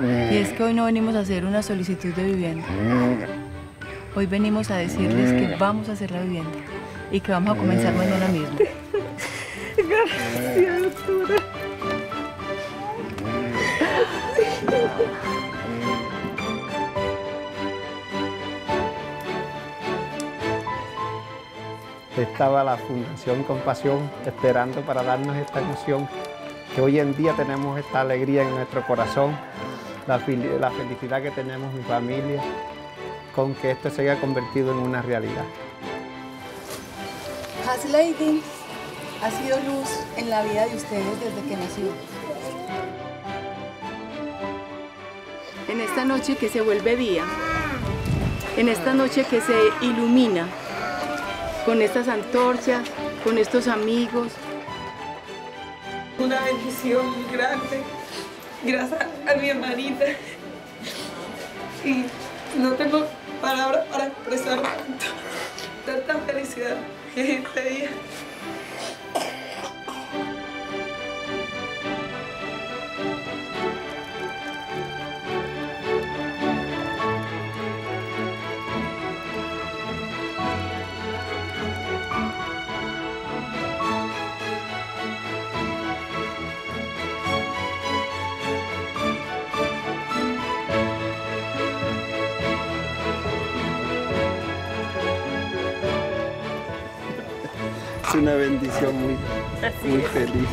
Y es que hoy no venimos a hacer una solicitud de vivienda. Hoy venimos a decirles que vamos a hacer la vivienda y que vamos a comenzar mañana mismo. Gracias, doctora. Estaba la Fundación Compasión esperando para darnos esta emoción, que hoy en día tenemos esta alegría en nuestro corazón, la, la felicidad que tenemos mi familia, con que esto se haya convertido en una realidad. Has Lady ha sido luz en la vida de ustedes desde que nació. En esta noche que se vuelve día, en esta noche que se ilumina con estas antorchas, con estos amigos. Una bendición muy grande, gracias a mi hermanita. Y no tengo palabras para expresar tanta felicidad en este día. Es una bendición muy, muy feliz.